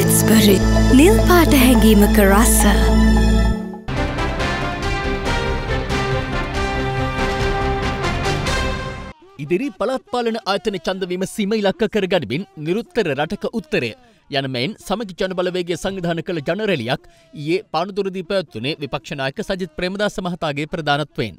ප්‍රිත්ස්බරි නිල් පාට හැඟීමක රස්ස. ඉදිරි පළත්පාලන ආයතන චන්දවීම සීම ඉලක්ක කරගනිමින් නිරුත්තර රටක උත්තරය යන මෙයින් සමගි ජනබලවේගේ සංවිධාන කළ ජනරැලියක් ඊයේ පානුදුරදී පැවැත්වුණේ විපක්ෂනායක සජිත් ප්‍රේමදාස මහතාගේ ප්‍රධානත්වයෙන්.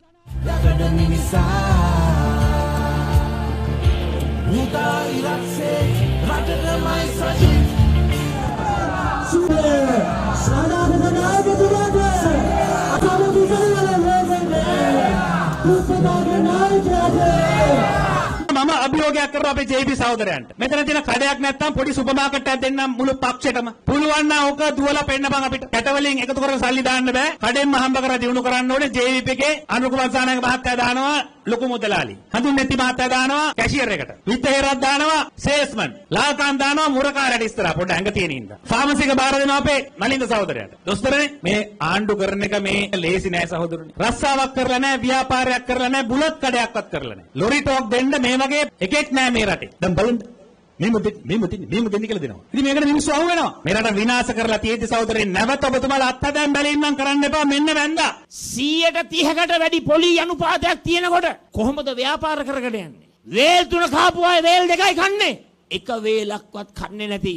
මම අභියෝගයක් කරනවා අපේ ජේපී සහෝදරයන්ට. මෙතන තියෙන කඩයක් නැත්තම් පොඩි සුපර් මාකට් එකක් දෙන්නම් මුළු පක්ෂෙටම. පුළුවන් නම් ඕක දුවලා පෙන්නපන් අපිට. කැටවලින් එකතු කරගෙන සල්ලි දාන්න බෑ. කඩෙන්ම හම්බ කරලා දිනු කරන්න ඕනේ ජේවීපී එකේ අනුකුමාර සානායක මහත්තයා දානවා ලොකු මුදලාලි. හඳුන් නැති මහත්තයා දානවා කැෂියර් එකට. විත්ත හේරක් දානවා සේල්ස්මන්. ලාල්කාන් දානවා මුරකාරට ඉස්සරහ පොඩ්ඩ ඇඟ තියෙන ඉඳ. ෆාමසි එක බාර දෙනවා අපේ මලින්ද සහෝදරයාට. දොස්තරනේ මේ ආණ්ඩු කරන එක මේ ලේසි නෑ සහෝදරනේ. රස්සාවක් කරලා නෑ ව්‍යාපාරයක් කරලා නෑ බුලත් කඩයක්වත් කරලා නෑ. ලොරි ටෝක් දෙන්න මේ වගේ එකෙක් නෑ මේ රටේ. දැන් බලන්න මෙහෙම මෙහෙම දෙන්න මෙහෙම දෙන්න කියලා දෙනවා. ඉතින් මේකට මිනිස්සු අහු වෙනවා. මේ රට විනාශ කරලා තියෙද්දි සහෝදරේ නැවත ඔබතුමාලා අත්හදැන් බැලින්නම් කරන්න එපා මෙන්න වැන්දා. 100ට 30කට වැඩි පොලි අනුපාතයක් තියෙනකොට කොහොමද ව්‍යාපාර කරගෙන යන්නේ? වේල් තුන කාපු අය වේල් දෙකයි කන්නේ. එක වේලක්වත් කන්නේ නැති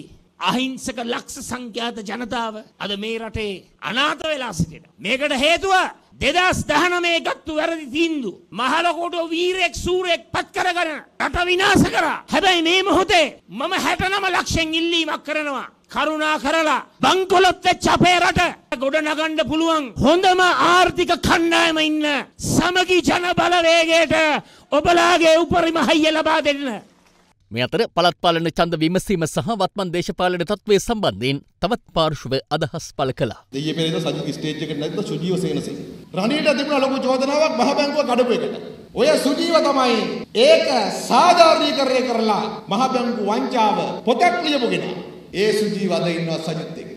අහිංසක ලක්ෂ සංඛ්‍යාත ජනතාව අද මේ රටේ අනාථ වෙලා සිටින. මේකට හේතුව දෙදස් දහනමේ ගත්තු වැරදි තීන්දු. මහලකොට වීරෙක් සූරෙක් පත් කරගන රට විනාශ කරා. හැබැයි මේ මොහොතේ මම හැටනම ලක්ෂෙන් ඉල්ලීමක් කරනවා. කරුණා කරලා බංකොලොත් වෙච්ච අපේ රට ගොඩ නගන්න පුළුවන් හොඳම ආර්ථික කණ්ඩායම ඉන්න සමගි ජන බලවේගයට ඔබලාගේ උපරිම හයිය ලබා දෙන්න. මේ අතර පළත්පාලන චන්ද විමසීම සහ වත්මන් දේශපාලන තත්ත්වය සම්බන්ධයෙන් තවත් පාර්ශව අදහස් පල කලා. දෙය පෙරේද සජිත් ස්ටේජ් එකට නැද්ද සුජීව සේනසිංහ. රනිල්ට තිබුණ ලොකු චෝදනාවක් මහ බැංකුව කඩපු එකට. ඔය සුජීව තමයි ඒක සාධාරණීකරණය කරලා මහ බැංකු වංචාව පොතක් ලියපු කෙනා. ඒ සුජීව අද ඉන්නවා සජිත් එක්ක.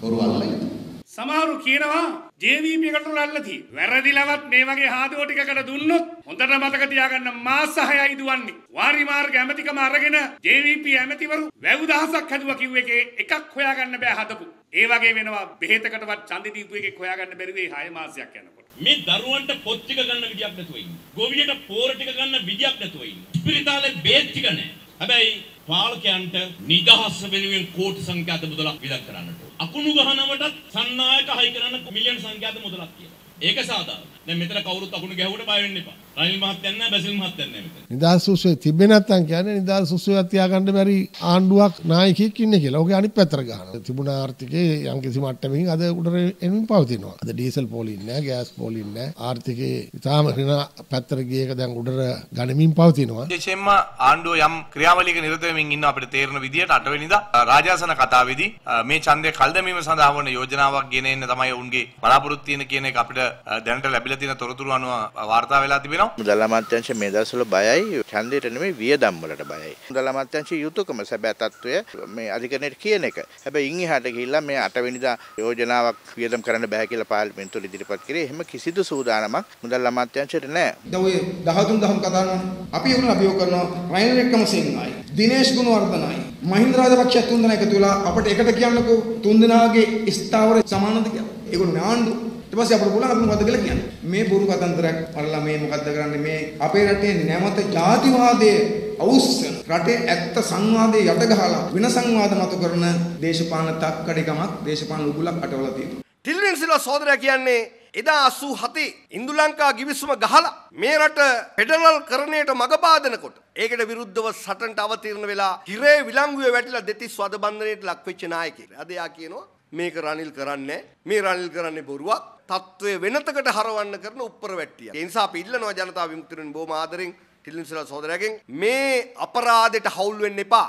කරු අල්ලයි. සමහරු කියනවා JVP එකට රැල්ලති. වැරදිලවත් මේ වගේ හාදුව ටිකකට දුන්නොත් හොඳට මතක තියාගන්න මාස 6යි දුවන්නේ. වාරි මාර්ග ඇමතිකම අරගෙන JVP ඇමතිවරු වැව් දහසක් හැදුවා කිව්ව එකේ එකක් හොයාගන්න බෑ හදපු. ඒ වගේ වෙනවා බෙහෙතකටවත් ඡන්දෙ දීපු එකෙක් හොයාගන්න බැරි වෙයි 6 මාසයක් යනකොට. මේ දරුවන්ට පොත් ටික ගන්න විදියක් නැතුව ඉන්නේ. ගොවියට පෝර ටික ගන්න විදියක් නැතුව ඉන්නේ. ස්පිරිතාලේ බේත් ටික නැහැ. හැබැයි පාලකයන්ට නිදහස් වෙනුවෙන් කෝටි සංඛ්‍යාත මුදලක් විදක් කරන්නට. අකුණු ගහනවටත් සන්නායක හයි කරන්න මිලියන් සංඛ්‍යාත මුදලක් කියලා. ඒක සාධාරණ. දැන් මෙතන කවුරුත් අකුණු ගැහුවට බය වෙන්න එපා. රනිල් මහත්තයා නැහැ බැසිල් මහත්තයා නැහැ මෙතන. නිදහස් සුසුවේ තිබෙන්නේ නැත්නම් කියන්නේ නිදහස් සුසුවක් තියාගන්න බැරි ආණ්ඩුවක් නායකයෙක් ඉන්නේ කියලා. ඔගේ අනිත් පැත්තට ගහනවා. තිබුණ ආර්ථිකයේ යම්කිසි මට්ටමකින් අද උඩට එමින් පවතිනවා. අද ඩීසල් පොලින් නැහැ, ගෑස් පොලින් නැහැ. ආර්ථිකයේ ඉතාම ඍණ පැත්තට ගිය එක දැන් උඩට ගනිමින් පවතිනවා. විශේෂයෙන්ම ආණ්ඩුව යම් ක්‍රියාවලියක නිරත වෙමින් ඉන්න අපිට තේරෙන විදිහට අටවෙනිදා රාජාසන කතාවේදී මේ ඡන්දය කල් දැමීම සඳහා වන යෝජනාවක් ගෙන එන්න තමයි ඔවුන්ගේ බලාපොරොත්තු තියෙන කියන එක අපිට දැනට ලැබිලා තියෙන තොරතුරු අනුව වාර්තා වෙලා තිබෙනවා. මුදල් අමාත්‍යාංශ මේ දවස්වල බයයි ඡන්දයට නෙමෙයි වියදම් වලට බයයි. මුදල් අමාත්‍යාංශයේ යුතුයකම සැබෑ තත්වය මේ අධිකරණයට කියන එක. හැබැයි ඉන් එහාට ගිහිල්ලා මේ අටවෙනිදා යෝජනාවක් වියදම් කරන්න බෑ කියලා පාර්ලිමේන්තුවට ඉදිරිපත් කරේ. එහෙම කිසිදු සූදානමක් මුදල් අමාත්‍යාංශයට නැහැ. දැන් ඔය 13 දහම් කතා කරනවා. අපි උන අභියෝග කරනවා රයින් එක්කමසිංහයි. දිනේෂ් ගුණවර්ධනයි. මහින්ද රාජපක්ෂ තුන් දෙනා එකතු වෙලා අපිට එකට කියන්නකෝ තුන් දෙනාගේ ස්ථාවර සමානද කියලා. ඒගොල්ලෝ ආණ්ඩු ඊට පස්සේ අපිට පුළුවන් අපි මොකද්ද කියලා කියන්න. මේ බොරු කතන්දරයක් අරලා මේ මොකද්ද කරන්නේ මේ අපේ රටේ නැමත ජාතිවාදයේ අවුස්සන රටේ ඇත්ත සංවාදයේ යට ගහලා වෙන සංවාද මතු කරන දේශපාලන තක්කඩිකමක් දේශපාලන උගුලක් අටවලා තියෙනවා. ටිල්වින් සිල්වා සහෝදරයා කියන්නේ එදා 87 ඉන්දු ලංකා ගිවිසුම ගහලා මේ රට ෆෙඩරල් කරණයට මග පාදනකොට ඒකට විරුද්ධව සටනට අවතීර්ණ වෙලා හිරේ විලංගුවේ වැටිලා දෙතිස් වද බන්ධනයට ලක් වෙච්ච නායකයෙක්. අද යා කියනවා මේක රනිල් කරන්නේ මේ රනිල් කරන්නේ බොරුවක්. තත්ත්වය වෙනතකට හරවන්න කරන උප්පර වැට්ටිය. ඒ නිසා අපි ඉල්ලනවා ජනතා විමුක්තියෙන් බොහොම ආදරෙන් ටිල්වින්සලා සහෝදරයාගෙන් මේ අපරාධයට හවුල් වෙන්න එපා.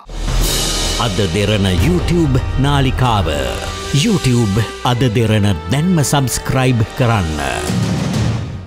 අද දෙරන YouTube නාලිකාව YouTube අද දෙරන දැන්ම සබස්ක්‍රයිබ් කරන්න.